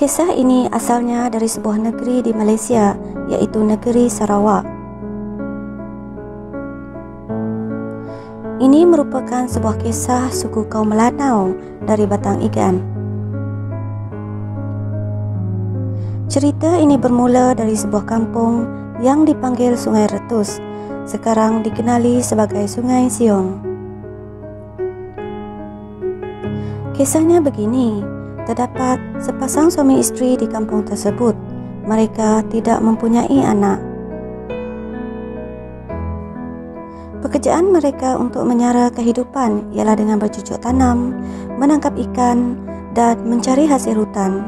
Kisah ini asalnya dari sebuah negeri di Malaysia iaitu negeri Sarawak. Ini merupakan sebuah kisah suku kaum Melanau dari Batang Igan. Cerita ini bermula dari sebuah kampung yang dipanggil Sungai Retus, sekarang dikenali sebagai Sungai Siong. Kisahnya begini, terdapat sepasang suami isteri di kampung tersebut. Mereka tidak mempunyai anak. Pekerjaan mereka untuk menyara kehidupan ialah dengan bercucuk tanam, menangkap ikan dan mencari hasil hutan.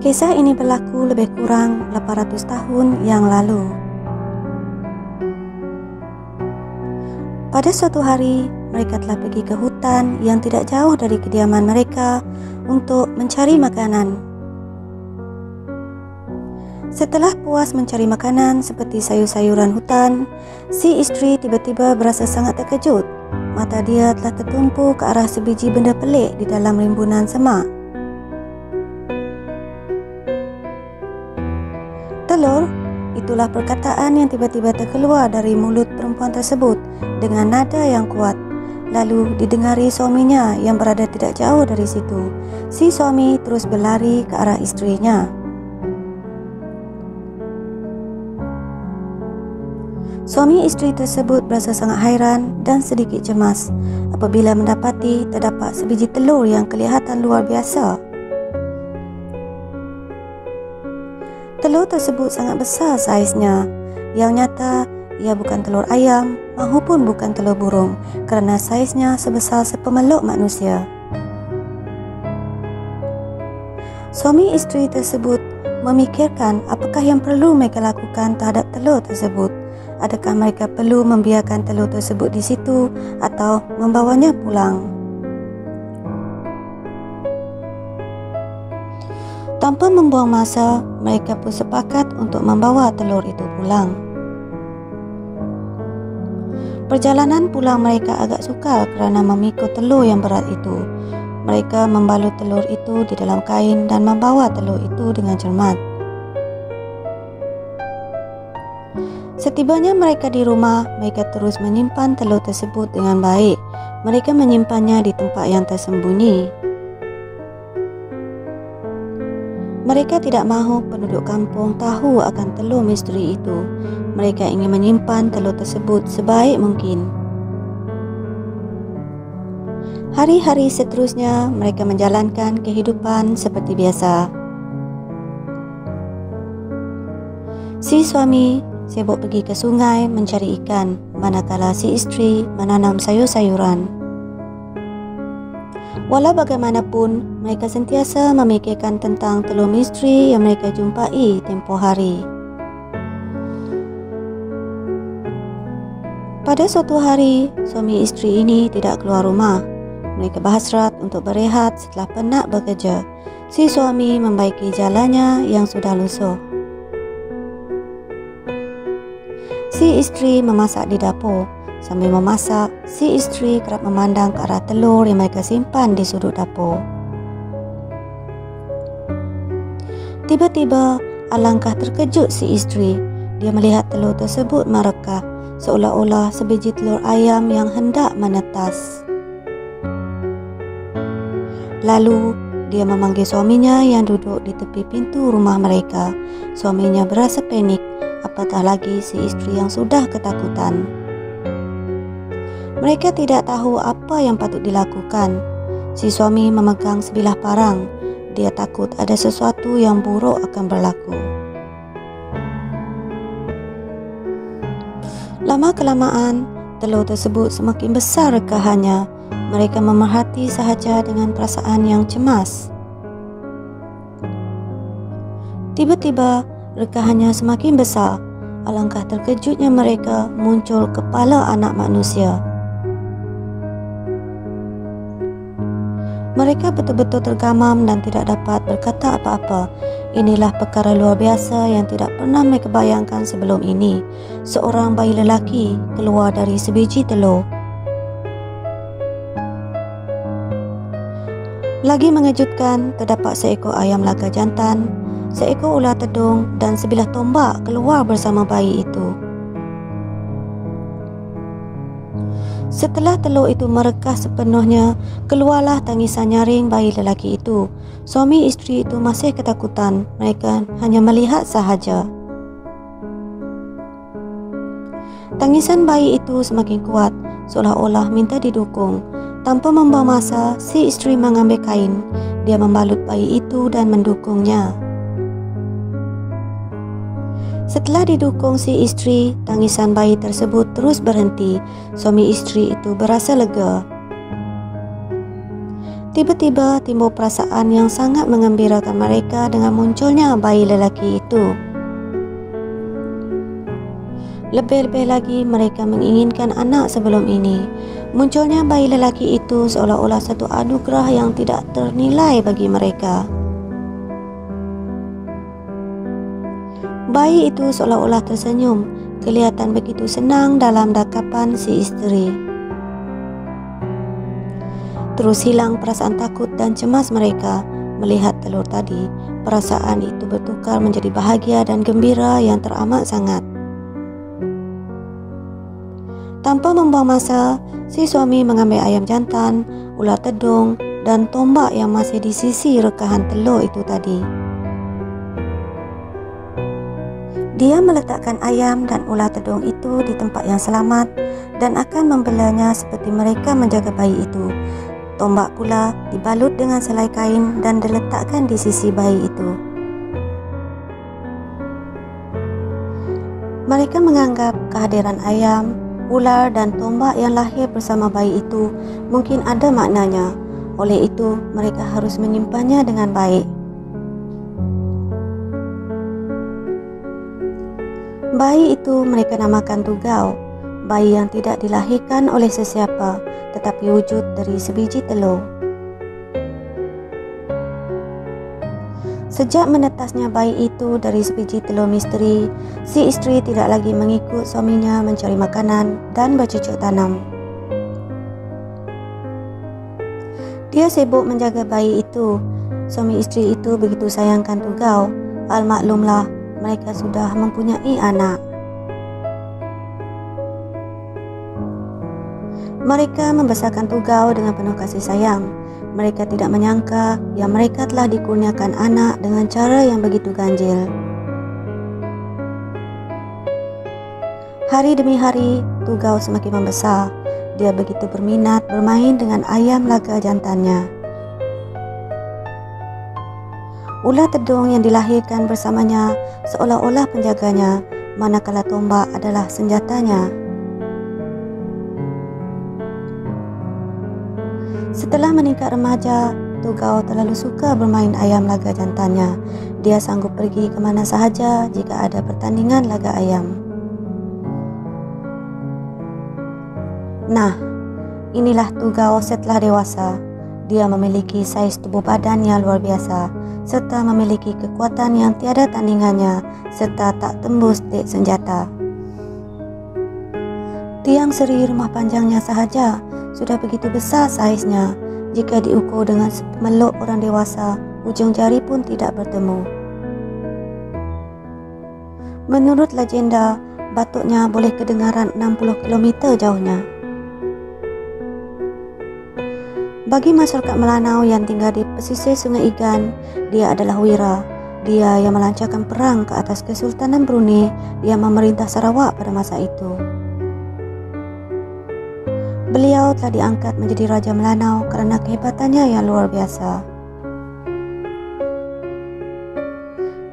Kisah ini berlaku lebih kurang 800 tahun yang lalu. Pada suatu hari, mereka telah pergi ke hutan yang tidak jauh dari kediaman mereka untuk mencari makanan. Setelah puas mencari makanan seperti sayur-sayuran hutan, si isteri tiba-tiba berasa sangat terkejut. Mata dia telah tertumpu ke arah sebiji benda pelik di dalam rimbunan semak. Telur, itulah perkataan yang tiba-tiba terkeluar dari mulut perempuan tersebut dengan nada yang kuat. Lalu didengari suaminya yang berada tidak jauh dari situ. Si suami terus berlari ke arah isterinya. Suami isteri tersebut berasa sangat hairan dan sedikit cemas apabila mendapati terdapat sebiji telur yang kelihatan luar biasa. Telur tersebut sangat besar saiznya. Yang nyata, ia bukan telur ayam mahupun bukan telur burung kerana saiznya sebesar sepemeluk manusia. Suami isteri tersebut memikirkan apakah yang perlu mereka lakukan terhadap telur tersebut. Adakah mereka perlu membiarkan telur tersebut di situ atau membawanya pulang? Tanpa membuang masa, mereka pun sepakat untuk membawa telur itu pulang. Perjalanan pulang mereka agak sukar kerana memikul telur yang berat itu. Mereka membalut telur itu di dalam kain dan membawa telur itu dengan cermat. Setibanya mereka di rumah, mereka terus menyimpan telur tersebut dengan baik. Mereka menyimpannya di tempat yang tersembunyi. Mereka tidak mahu penduduk kampung tahu akan telur misteri itu mereka ingin menyimpan telur tersebut sebaik mungkin. Hari-hari seterusnya, mereka menjalankan kehidupan seperti biasa. Si suami sibuk pergi ke sungai mencari ikan, manakala si isteri menanam sayur-sayuran. Walau bagaimanapun, mereka sentiasa memikirkan tentang telur misteri yang mereka jumpai tempoh hari. Pada suatu hari, suami isteri ini tidak keluar rumah. Mereka berhasrat untuk berehat setelah penat bekerja. Si suami membaiki jalannya yang sudah lusuh. Si isteri memasak di dapur. Sambil memasak, si isteri kerap memandang ke arah telur yang mereka simpan di sudut dapur. Tiba-tiba, alangkah terkejut si isteri. Dia melihat telur tersebut merekah seolah-olah sebiji telur ayam yang hendak menetas. Lalu, dia memanggil suaminya yang duduk di tepi pintu rumah mereka. Suaminya berasa panik, apatah lagi si isteri yang sudah ketakutan. Mereka tidak tahu apa yang patut dilakukan. Si suami memegang sebilah parang. Dia takut ada sesuatu yang buruk akan berlaku. Lama kelamaan, telur tersebut semakin besar rekahannya. Mereka memerhati sahaja dengan perasaan yang cemas. Tiba-tiba, rekahannya semakin besar. Alangkah terkejutnya mereka muncul kepala anak manusia. Mereka betul-betul tergamam dan tidak dapat berkata apa-apa. Inilah perkara luar biasa yang tidak pernah mereka bayangkan sebelum ini. Seorang bayi lelaki keluar dari sebiji telur. Lagi mengejutkan, terdapat seekor ayam laga jantan, seekor ular tedung dan sebilah tombak keluar bersama bayi itu. Setelah telur itu merekah sepenuhnya, keluarlah tangisan nyaring bayi lelaki itu. Suami isteri itu masih ketakutan, mereka hanya melihat sahaja. Tangisan bayi itu semakin kuat, seolah-olah minta didukung. Tanpa membawa masa, si isteri mengambil kain. Dia membalut bayi itu dan mendukungnya. Setelah didukung si isteri, tangisan bayi tersebut terus berhenti. Suami isteri itu berasa lega. Tiba-tiba timbul perasaan yang sangat mengembirakan mereka dengan munculnya bayi lelaki itu. Lebih-lebih lagi mereka menginginkan anak sebelum ini. Munculnya bayi lelaki itu seolah-olah satu anugerah yang tidak ternilai bagi mereka. Bayi itu seolah-olah tersenyum, kelihatan begitu senang dalam dakapan si isteri. Terus hilang perasaan takut dan cemas mereka melihat telur tadi. Perasaan itu bertukar menjadi bahagia dan gembira yang teramat sangat. Tanpa membuang masa, si suami mengambil ayam jantan, ular tedung dan tombak yang masih di sisi rekahan telur itu tadi. Dia meletakkan ayam dan ular tedung itu di tempat yang selamat dan akan membelanya seperti mereka menjaga bayi itu. Tombak pula dibalut dengan selai kain dan diletakkan di sisi bayi itu. Mereka menganggap kehadiran ayam ular dan tombak yang lahir bersama bayi itu mungkin ada maknanya. Oleh itu, mereka harus menyimpannya dengan baik. Bayi itu mereka namakan Tugau, bayi yang tidak dilahirkan oleh sesiapa tetapi wujud dari sebiji telur. Sejak menetasnya bayi itu dari sebiji telur misteri, si isteri tidak lagi mengikut suaminya mencari makanan dan bercucuk tanam. Dia sibuk menjaga bayi itu. Suami isteri itu begitu sayangkan Tugau. Al-maklumlah mereka sudah mempunyai anak. Mereka membesarkan Tugau dengan penuh kasih sayang mereka tidak menyangka yang mereka telah dikurniakan anak dengan cara yang begitu ganjil. Hari demi hari, Tugau semakin membesar. Dia begitu berminat bermain dengan ayam laga jantannya. Ular tedung yang dilahirkan bersamanya seolah-olah penjaganya, manakala tombak adalah senjatanya. Setelah meningkat remaja, Tugau terlalu suka bermain ayam laga jantannya. Dia sanggup pergi ke mana sahaja jika ada pertandingan laga ayam. Nah, inilah Tugau setelah dewasa. Dia memiliki saiz tubuh badan yang luar biasa serta memiliki kekuatan yang tiada tandingannya serta tak tembus dek senjata. Tiang seri rumah panjangnya sahaja sudah begitu besar saiznya. Jika diukur dengan meluk orang dewasa, ujung jari pun tidak bertemu. Menurut legenda, batuknya boleh kedengaran 60 km jauhnya. Bagi masyarakat Melanau yang tinggal di pesisir Sungai Igan, dia adalah Wira. Dia yang melancarkan perang ke atas Kesultanan Brunei yang memerintah Sarawak pada masa itu. Beliau telah diangkat menjadi Raja Melanau kerana kehebatannya yang luar biasa.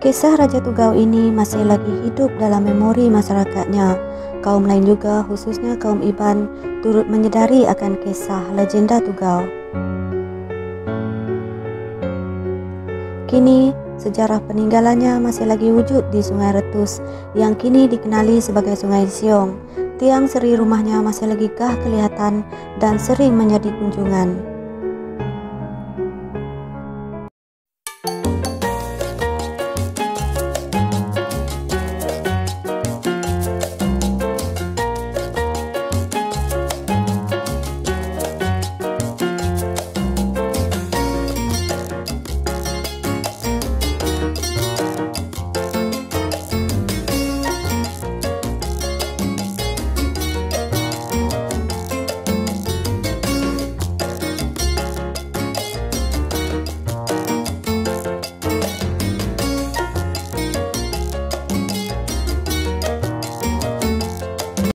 Kisah Raja Tugau ini masih lagi hidup dalam memori masyarakatnya. Kaum lain juga, khususnya kaum Iban, turut menyedari akan kisah legenda Tugau. Kini, sejarah peninggalannya masih lagi wujud di Sungai Retus yang kini dikenali sebagai Sungai Siong Tiang seri rumahnya masih lagi gah kelihatan dan sering menjadi kunjungan.